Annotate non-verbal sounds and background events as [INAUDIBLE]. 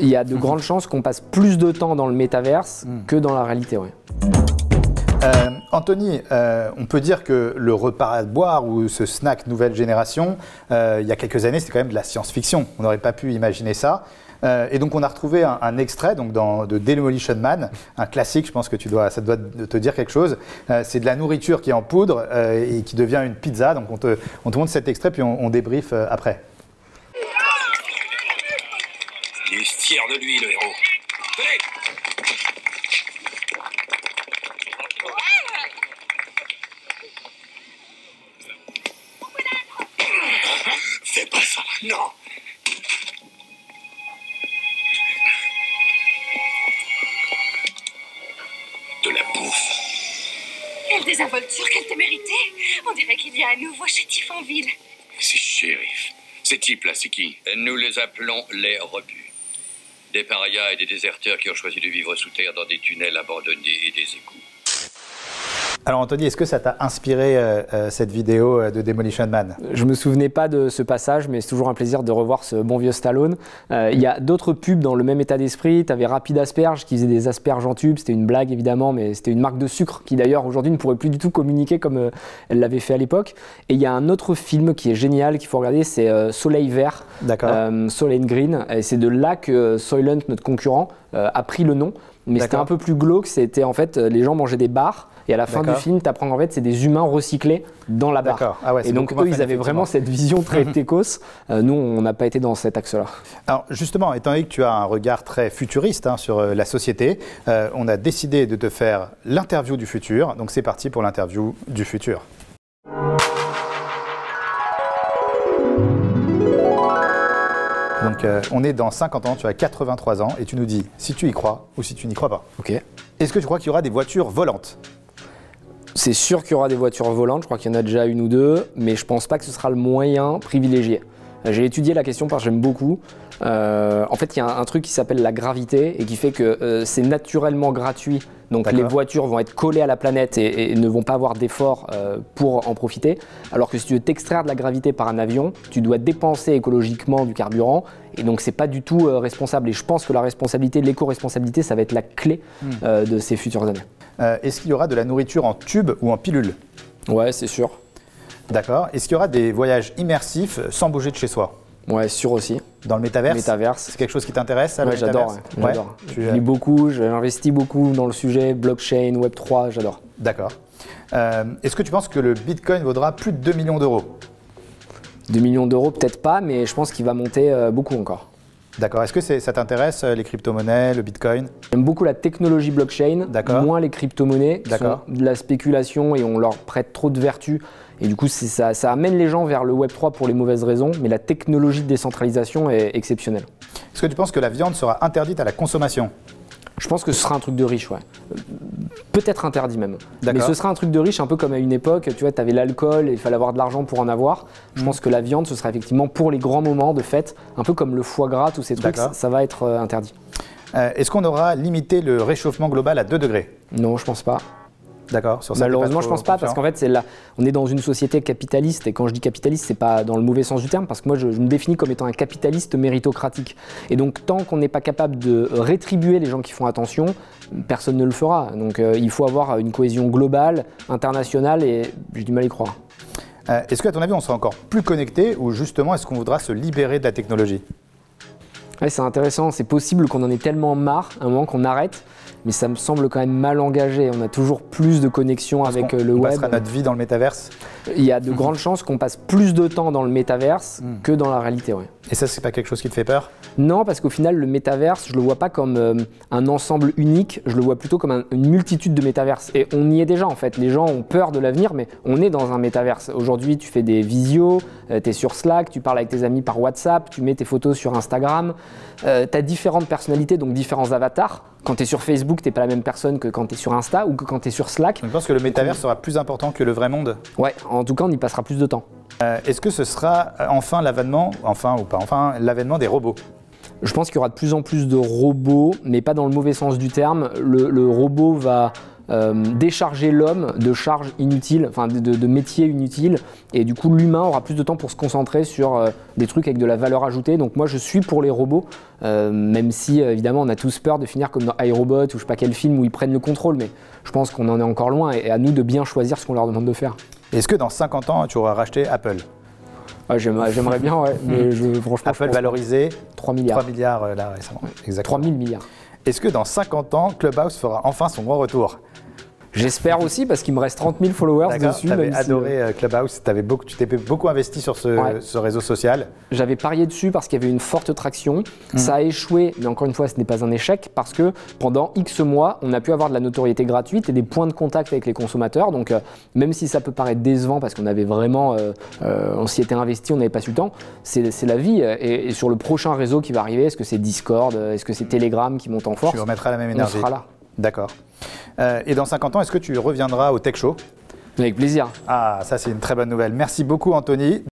Il y a de grandes chances qu'on passe plus de temps dans le métaverse que dans la réalité, ouais. Euh, Anthony, euh, on peut dire que le repas à boire ou ce snack nouvelle génération, euh, il y a quelques années, c'était quand même de la science-fiction. On n'aurait pas pu imaginer ça. Et donc on a retrouvé un, un extrait donc dans, de Demolition Man, un classique, je pense que tu dois, ça doit te dire quelque chose. C'est de la nourriture qui est en poudre et qui devient une pizza. Donc on te, on te montre cet extrait puis on, on débrief après. Il est fier de lui, le héros. Tenez Fais pas ça, non De la bouffe. Quelle désinvolture, quelle témérité On dirait qu'il y a un nouveau chétif en ville. C'est shérif. Ces types-là, c'est qui? Nous les appelons les rebus. Des parias et des déserteurs qui ont choisi de vivre sous terre dans des tunnels abandonnés et des égouts. Alors Anthony, est-ce que ça t'a inspiré euh, euh, cette vidéo euh, de Demolition Man? Je me souvenais pas de ce passage, mais c'est toujours un plaisir de revoir ce bon vieux Stallone. Euh, Il y a d'autres pubs dans le même état d'esprit. Tu avais Rapide Asperge qui faisait des asperges en tube. C'était une blague évidemment, mais c'était une marque de sucre qui d'ailleurs aujourd'hui ne pourrait plus du tout communiquer comme euh, elle l'avait fait à l'époque. Et il y a un autre film qui est génial qu'il faut regarder, c'est Soleil Vert, D'accord. Soleil Green. Et c'est de là que Soylent, notre concurrent, a pris le nom. Mais c'était un peu plus glauque. C'était en fait les gens mangeaient des bars. Et à la fin du film, tu apprends qu'en fait, c'est des humains recyclés dans la barre. Ah ouais, et donc, eux, ils avaient vraiment cette vision très [LAUGHS] techos. Euh, nous, on n'a pas été dans cet axe-là. Alors justement, étant donné que tu as un regard très futuriste hein, sur euh, la société, euh, on a décidé de te faire l'interview du futur. Donc c'est parti pour l'interview du futur. Donc euh, on est dans 50 ans, tu as 83 ans et tu nous dis si tu y crois ou si tu n'y crois pas. Ok. Est-ce que tu crois qu'il y aura des voitures volantes? C'est sûr qu'il y aura des voitures volantes. Je crois qu'il y en a déjà une ou deux, mais je pense pas que ce sera le moyen privilégié. J'ai étudié la question parce que j'aime beaucoup. Euh, en fait, il y a un, un truc qui s'appelle la gravité et qui fait que euh, c'est naturellement gratuit. Donc les voitures vont être collées à la planète et, et ne vont pas avoir d'effort euh, pour en profiter. Alors que si tu veux t'extraire de la gravité par un avion, tu dois dépenser écologiquement du carburant et donc c'est pas du tout responsable. Et je pense que la responsabilité, l'éco-responsabilité, ça va être la clé euh, de ces futures années. Euh, Est-ce qu'il y aura de la nourriture en tube ou en pilule Ouais, c'est sûr. D'accord. Est-ce qu'il y aura des voyages immersifs sans bouger de chez soi Ouais, sûr aussi. Dans le métaverse Métaverse. C'est quelque chose qui t'intéresse Ouais, j'adore. ouais, Ouais. Tu, Je euh, lis beaucoup, j'investis beaucoup dans le sujet blockchain, Web 3, j'adore. D'accord. Euh, Est-ce que tu penses que le Bitcoin vaudra plus de 2 millions d'euros 2 millions d'euros, peut-être pas, mais je pense qu'il va monter euh, beaucoup encore. D'accord. Est-ce que ça t'intéresse, euh, les crypto-monnaies, le Bitcoin? J'aime beaucoup la technologie blockchain, moins les crypto-monnaies, qui sont de la spéculation et on leur prête trop de vertus. Et du coup, ça, ça amène les gens vers le Web 3 pour les mauvaises raisons, mais la technologie de décentralisation est exceptionnelle. Est-ce que tu penses que la viande sera interdite à la consommation? Je pense que ce sera un truc de riche, ouais. Peut-être interdit même. Mais ce sera un truc de riche, un peu comme à une époque, tu vois, tu avais l'alcool et il fallait avoir de l'argent pour en avoir. Mm. Je pense que la viande, ce sera effectivement pour les grands moments de fête, un peu comme le foie gras, tous ces trucs, ça va être euh, interdit. Euh, Est-ce qu'on aura limité le réchauffement global à 2 degrés? Non, je pense pas. D'accord. Sur ça, t'es Malheureusement, je pense pas, parce qu'en fait, c'est là, on est dans une société capitaliste, et quand je dis capitaliste, c'est pas dans le mauvais sens du terme, parce que moi, je, je me définis comme étant un capitaliste méritocratique. Et donc, tant qu'on n'est pas capable de rétribuer les gens qui font attention, personne ne le fera. Donc, euh, il faut avoir une cohésion globale, internationale, et j'ai du mal à y croire. Euh, Est-ce qu'à ton avis, on sera encore plus connecté ou justement est-ce qu'on voudra se libérer de la technologie? Ouais, c'est intéressant, c'est possible qu'on en ait tellement marre, à un moment qu'on arrête, mais ça me semble quand même mal engagé. On a toujours plus de connexions avec euh, le on web. passera notre vie dans le métaverse Il y a de [LAUGHS] grandes chances qu'on passe plus de temps dans le métaverse Hmm. que dans la réalité. Ouais. Et ça, c'est pas quelque chose qui te fait peur? Non, parce qu'au final, le métaverse, je le vois pas comme euh, un ensemble unique, je le vois plutôt comme un- une multitude de métaverses. Et on y est déjà en fait. Les gens ont peur de l'avenir, mais on est dans un métaverse. Aujourd'hui, tu fais des visios, tu es sur Slack, tu parles avec tes amis par WhatsApp, tu mets tes photos sur Instagram. tu as différentes personnalités, donc différents avatars. Quand tu es sur Facebook, tu pas la même personne que quand tu es sur Insta ou que quand tu es sur Slack. Je pense que le métaverse sera plus important que le vrai monde. Ouais, en tout cas, on y passera plus de temps. Euh, Est-ce que ce sera euh, enfin l'avènement, enfin ou pas enfin, l'avènement des robots? Je pense qu'il y aura de plus en plus de robots, mais pas dans le mauvais sens du terme. Le, le robot va euh, décharger l'homme de charges inutiles, enfin de, de- de métiers inutiles, et du coup l'humain aura plus de temps pour se concentrer sur euh, des trucs avec de la valeur ajoutée. Donc moi je suis pour les robots, euh, même si évidemment on a tous peur de finir comme dans iRobot ou je sais pas quel film où ils prennent le contrôle, mais je pense qu'on en est encore loin et à nous de bien choisir ce qu'on leur demande de faire. Est-ce que dans 50 ans, tu auras racheté Apple? Ah, J'aimerais bien, ouais, mais je, franchement, Apple valorisé 3 milliards. 3 milliards là récemment. Exactement. 3000 milliards. Est-ce que dans 50 ans, Clubhouse fera enfin son grand retour? J'espère aussi parce qu'il me reste 30 000 followers dessus. Tu avais si, euh, adoré euh, Clubhouse, t'avais beaucoup, tu t'es beaucoup investi sur ce, Ouais. ce réseau social. J'avais parié dessus parce qu'il y avait une forte traction. Mmh. Ça a échoué, mais encore une fois, ce n'est pas un échec parce que pendant X mois, on a pu avoir de la notoriété gratuite et des points de contact avec les consommateurs. Donc, euh, même si ça peut paraître décevant parce qu'on avait vraiment, euh, euh, on s'y était investi, on n'avait pas su le temps, c'est la vie. Et, et sur le prochain réseau qui va arriver, est-ce que c'est Discord, est-ce que c'est Telegram qui monte en force? Tu remettras la même On énergie. sera là. D'accord. Euh, et dans 50 ans, est-ce que tu reviendras au Tech Show? Avec plaisir. Ah, ça c'est une très bonne nouvelle. Merci beaucoup Anthony.